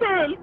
girl